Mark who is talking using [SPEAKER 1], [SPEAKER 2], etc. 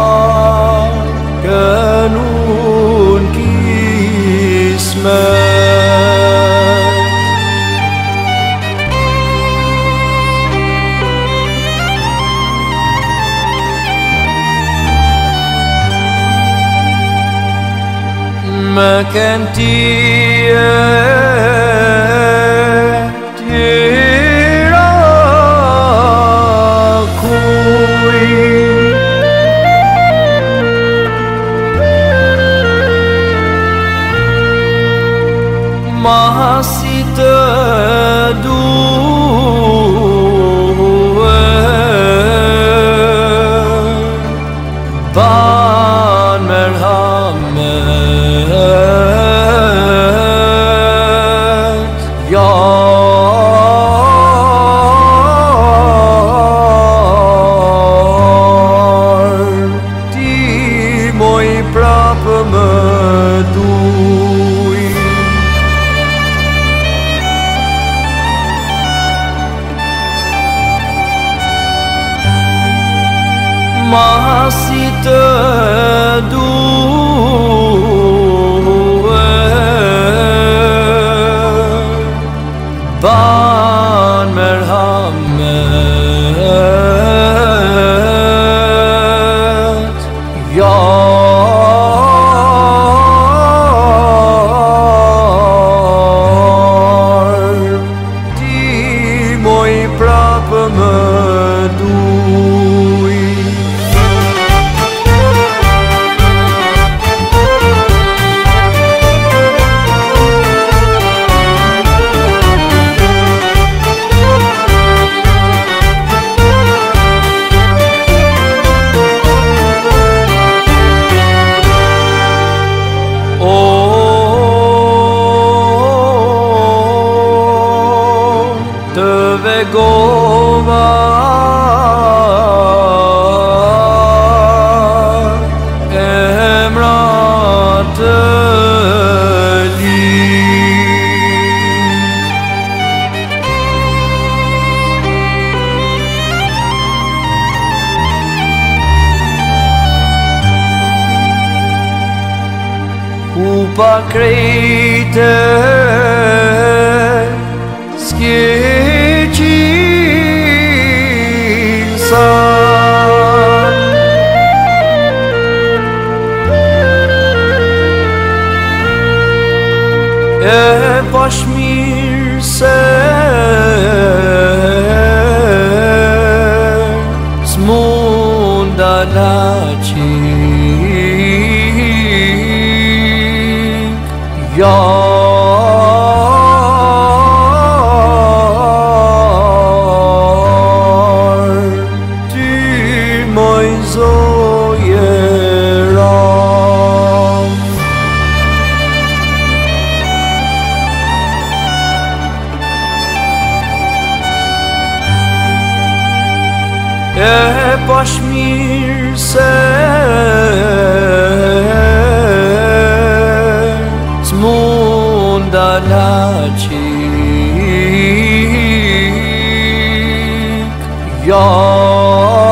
[SPEAKER 1] الباسكار كانون كيسمات ما كانتيش capacitado. Masih do but greater skill. e bash mirë adaləti Ya